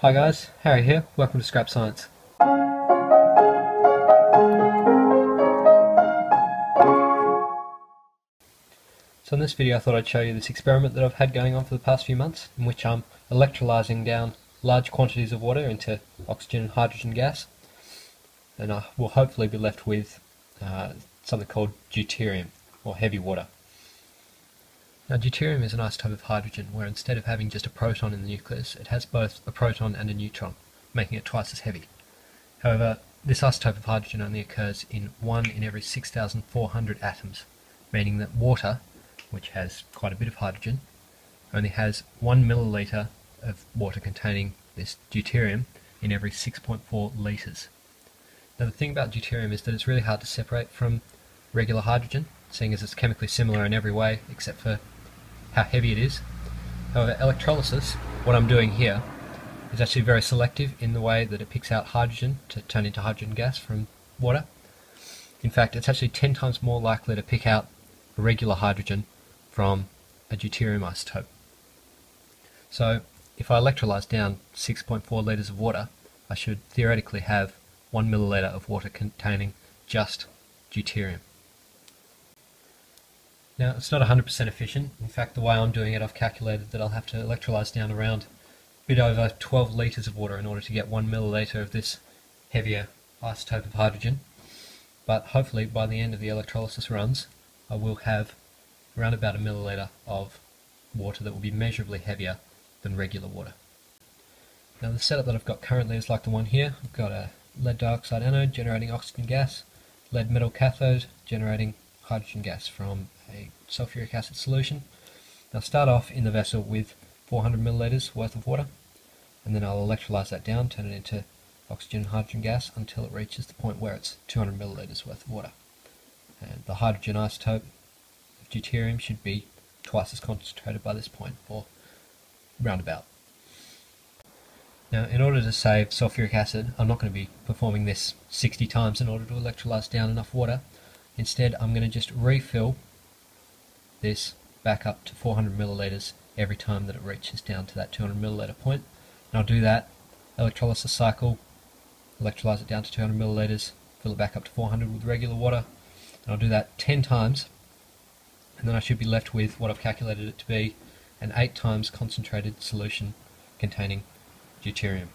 Hi guys, Harry here, welcome to Scrap Science. So in this video I thought I'd show you this experiment that I've had going on for the past few months in which I'm electrolyzing down large quantities of water into oxygen and hydrogen gas and I will hopefully be left with uh, something called deuterium or heavy water. Now deuterium is an isotope of hydrogen where instead of having just a proton in the nucleus, it has both a proton and a neutron, making it twice as heavy. However, this isotope of hydrogen only occurs in 1 in every 6,400 atoms, meaning that water, which has quite a bit of hydrogen, only has 1 milliliter of water containing this deuterium in every 6.4 litres. Now the thing about deuterium is that it's really hard to separate from regular hydrogen, seeing as it's chemically similar in every way except for how heavy it is. However, electrolysis, what I'm doing here, is actually very selective in the way that it picks out hydrogen to turn into hydrogen gas from water. In fact, it's actually 10 times more likely to pick out regular hydrogen from a deuterium isotope. So, if I electrolyze down 6.4 litres of water, I should theoretically have 1 milliliter of water containing just deuterium. Now, it's not 100% efficient. In fact, the way I'm doing it, I've calculated that I'll have to electrolyse down around a bit over 12 litres of water in order to get 1 milliliter of this heavier isotope of hydrogen. But hopefully, by the end of the electrolysis runs, I will have around about a milliliter of water that will be measurably heavier than regular water. Now, the setup that I've got currently is like the one here. I've got a lead dioxide anode generating oxygen gas, lead metal cathode generating hydrogen gas from a sulfuric acid solution. I'll start off in the vessel with 400 milliliters worth of water, and then I'll electrolyze that down, turn it into oxygen and hydrogen gas until it reaches the point where it's 200 milliliters worth of water. And the hydrogen isotope of deuterium should be twice as concentrated by this point, or roundabout. Now, in order to save sulfuric acid, I'm not going to be performing this 60 times in order to electrolyze down enough water. Instead, I'm going to just refill this back up to 400 milliliters every time that it reaches down to that 200 milliliter point. And I'll do that electrolysis cycle, electrolyze it down to 200 milliliters, fill it back up to 400 with regular water, and I'll do that 10 times, and then I should be left with what I've calculated it to be an 8 times concentrated solution containing deuterium.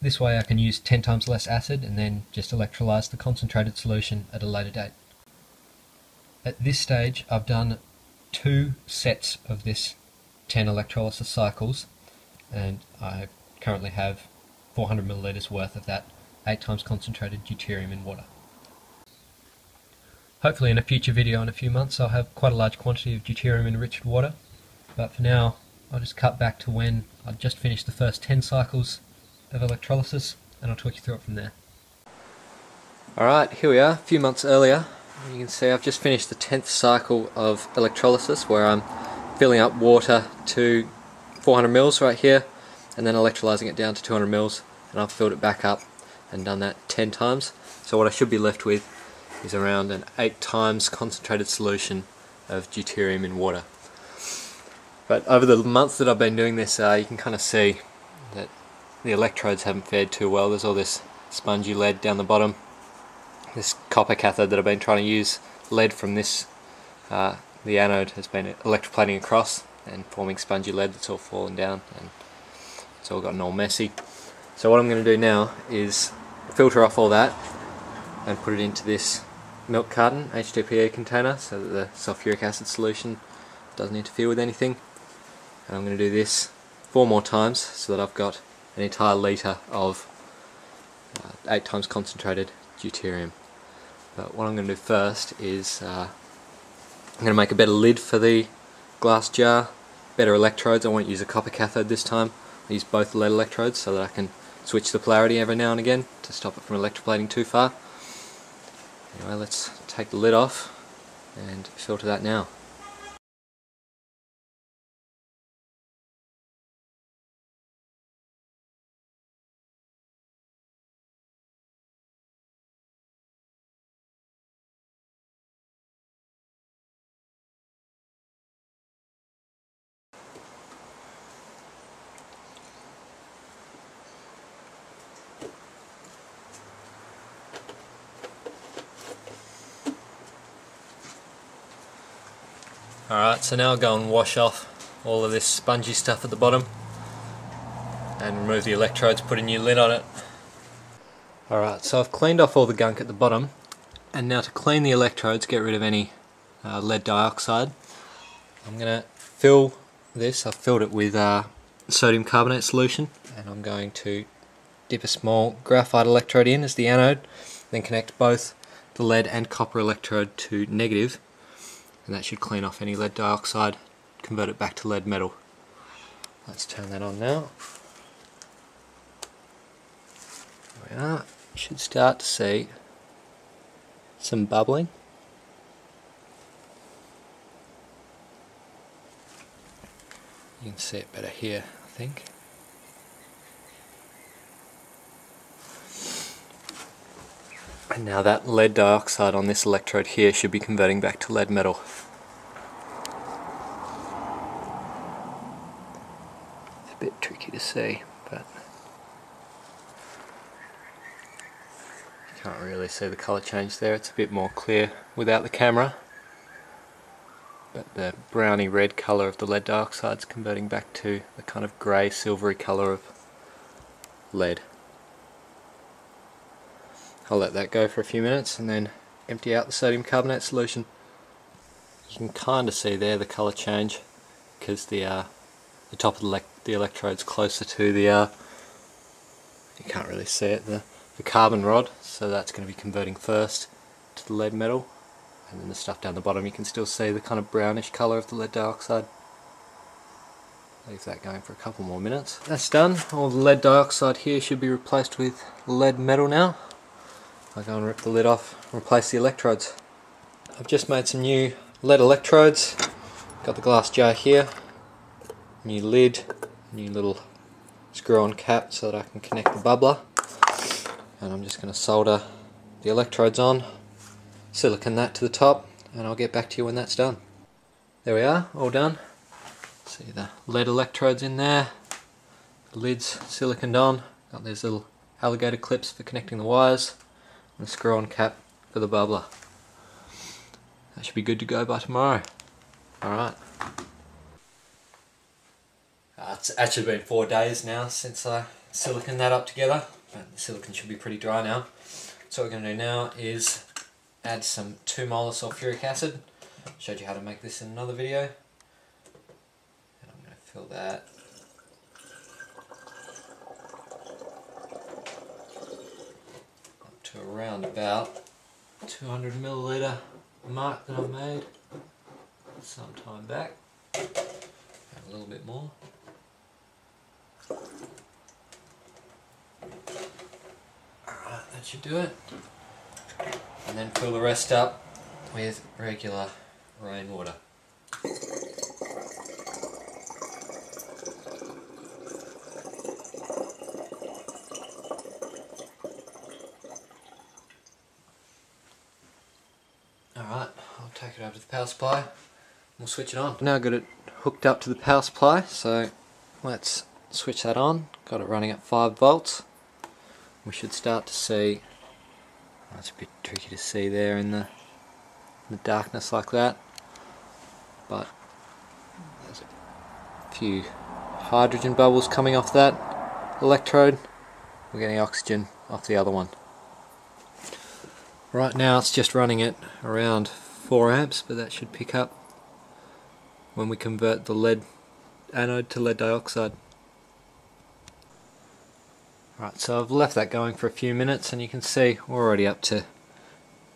This way I can use 10 times less acid and then just electrolyze the concentrated solution at a later date. At this stage I've done two sets of this 10 electrolysis cycles and I currently have 400 milliliters worth of that 8 times concentrated deuterium in water. Hopefully in a future video in a few months I'll have quite a large quantity of deuterium enriched water but for now I'll just cut back to when I've just finished the first 10 cycles of electrolysis and I'll talk you through it from there. Alright, here we are, a few months earlier. You can see I've just finished the 10th cycle of electrolysis where I'm filling up water to 400 mils right here and then electrolyzing it down to 200 mils and I've filled it back up and done that 10 times. So what I should be left with is around an 8 times concentrated solution of deuterium in water. But over the months that I've been doing this, uh, you can kind of see that the electrodes haven't fared too well. There's all this spongy lead down the bottom. This copper cathode that I've been trying to use, lead from this, uh, the anode has been electroplating across and forming spongy lead that's all fallen down and it's all gotten all messy. So what I'm going to do now is filter off all that and put it into this milk carton HDPE container so that the sulfuric acid solution doesn't interfere with anything and I'm going to do this four more times so that I've got an entire litre of uh, 8 times concentrated deuterium. But what I'm going to do first is uh, I'm going to make a better lid for the glass jar, better electrodes, I won't use a copper cathode this time, I'll use both lead electrodes so that I can switch the polarity every now and again to stop it from electroplating too far. Anyway, let's take the lid off and filter that now. Alright, so now I'll go and wash off all of this spongy stuff at the bottom and remove the electrodes, put a new lid on it. Alright, so I've cleaned off all the gunk at the bottom and now to clean the electrodes, get rid of any uh, lead dioxide, I'm going to fill this, I've filled it with uh, sodium carbonate solution and I'm going to dip a small graphite electrode in as the anode, then connect both the lead and copper electrode to negative and that should clean off any lead dioxide, convert it back to lead metal. Let's turn that on now. There we are. You should start to see some bubbling. You can see it better here, I think. And now that lead dioxide on this electrode here should be converting back to lead metal. It's a bit tricky to see, but you can't really see the colour change there. It's a bit more clear without the camera. But the browny red colour of the lead dioxide is converting back to the kind of grey silvery colour of lead. I'll let that go for a few minutes and then empty out the sodium carbonate solution. You can kind of see there the colour change because the uh, the top of the, the electrode's closer to the uh, you can't really see it the, the carbon rod so that's going to be converting first to the lead metal and then the stuff down the bottom you can still see the kind of brownish colour of the lead dioxide. Leave that going for a couple more minutes. That's done. All the lead dioxide here should be replaced with lead metal now. I go and rip the lid off and replace the electrodes. I've just made some new lead electrodes. Got the glass jar here, new lid, new little screw on cap so that I can connect the bubbler. And I'm just going to solder the electrodes on, silicon that to the top, and I'll get back to you when that's done. There we are, all done. See the lead electrodes in there, the lids siliconed on, got these little alligator clips for connecting the wires and screw on cap for the bubbler. That should be good to go by tomorrow. Alright. Uh, it's actually been four days now since I siliconed that up together, but the silicon should be pretty dry now. So what we're going to do now is add some 2 molar sulfuric acid. Showed you how to make this in another video. And I'm going to fill that to around about 200 milliliter mark that I made some time back. And a little bit more. Alright, that should do it. And then fill the rest up with regular rainwater. Alright, It over to the power supply. We'll switch it on. Now I've got it hooked up to the power supply, so let's switch that on. Got it running at 5 volts. We should start to see, oh, it's a bit tricky to see there in the, in the darkness like that, but there's a few hydrogen bubbles coming off that electrode. We're getting oxygen off the other one. Right now it's just running at around 4 amps, but that should pick up when we convert the lead anode to lead dioxide. Right, so I've left that going for a few minutes and you can see we're already up to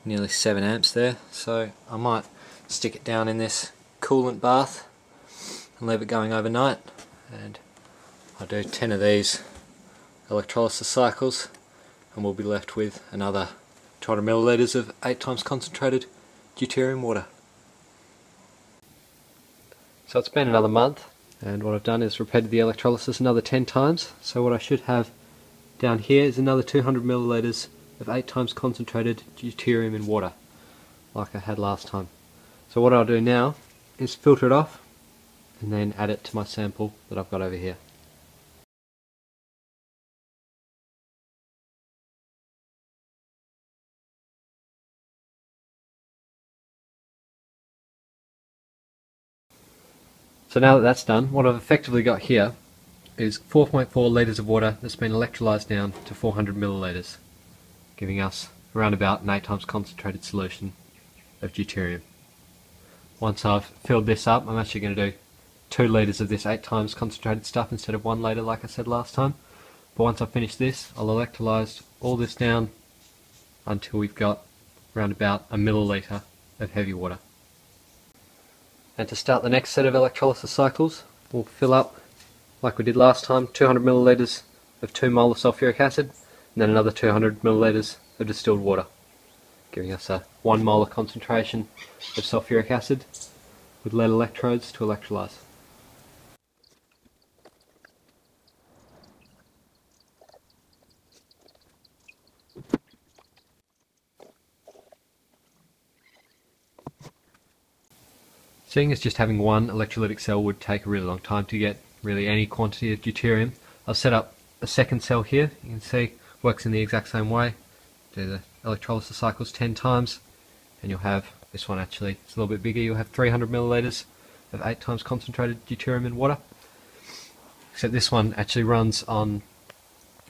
nearly 7 amps there, so I might stick it down in this coolant bath and leave it going overnight and I'll do 10 of these electrolysis cycles and we'll be left with another 200 milliliters of 8 times concentrated deuterium water. So it's been another month and what I've done is repeated the electrolysis another 10 times so what I should have down here is another 200 milliliters of 8 times concentrated deuterium in water like I had last time. So what I'll do now is filter it off and then add it to my sample that I've got over here. So now that that's done, what I've effectively got here is 4.4 litres of water that's been electrolyzed down to 400 millilitres, giving us around about an 8 times concentrated solution of deuterium. Once I've filled this up, I'm actually going to do 2 litres of this 8 times concentrated stuff instead of 1 litre like I said last time. But once I've finished this, I'll electrolyze all this down until we've got around about a milliliter of heavy water. And to start the next set of electrolysis cycles, we'll fill up, like we did last time, 200 milliliters of 2 mole of sulfuric acid, and then another 200 milliliters of distilled water, giving us a 1 molar concentration of sulfuric acid with lead electrodes to electrolyze. Seeing as just having one electrolytic cell would take a really long time to get really any quantity of deuterium, I've set up a second cell here. You can see works in the exact same way. Do the electrolysis cycles 10 times and you'll have this one actually, it's a little bit bigger, you'll have 300 milliliters of 8 times concentrated deuterium in water. Except this one actually runs on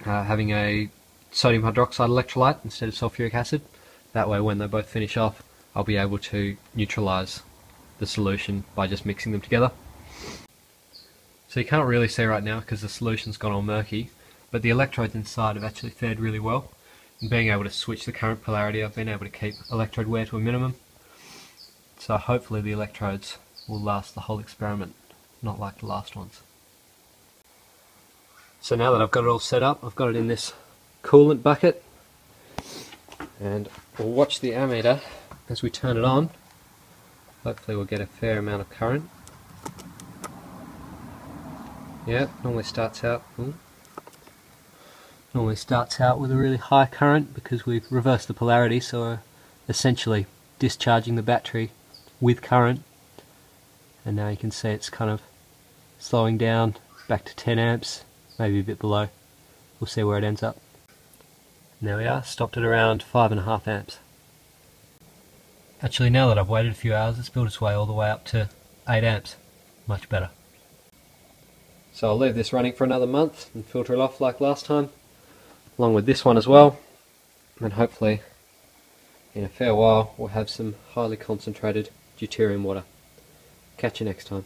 uh, having a sodium hydroxide electrolyte instead of sulfuric acid. That way when they both finish off I'll be able to neutralize the solution by just mixing them together. So you can't really see right now because the solution's gone all murky, but the electrodes inside have actually fared really well. And being able to switch the current polarity, I've been able to keep electrode wear to a minimum. So hopefully the electrodes will last the whole experiment, not like the last ones. So now that I've got it all set up, I've got it in this coolant bucket, and we'll watch the ammeter as we turn it on Hopefully we'll get a fair amount of current. Yeah, normally starts out ooh, normally starts out with a really high current because we've reversed the polarity so we're essentially discharging the battery with current. And now you can see it's kind of slowing down back to 10 amps maybe a bit below. We'll see where it ends up. And there we are stopped at around 5.5 amps Actually, now that I've waited a few hours, it's built its way all the way up to 8 amps. Much better. So I'll leave this running for another month and filter it off like last time, along with this one as well. And hopefully, in a fair while, we'll have some highly concentrated deuterium water. Catch you next time.